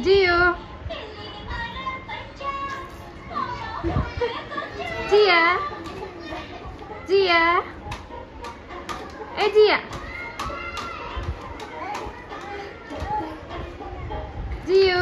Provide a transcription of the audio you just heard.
Dear. Dear. Dear. Hey, Do you?